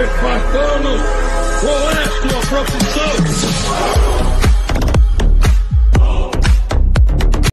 Espartanos,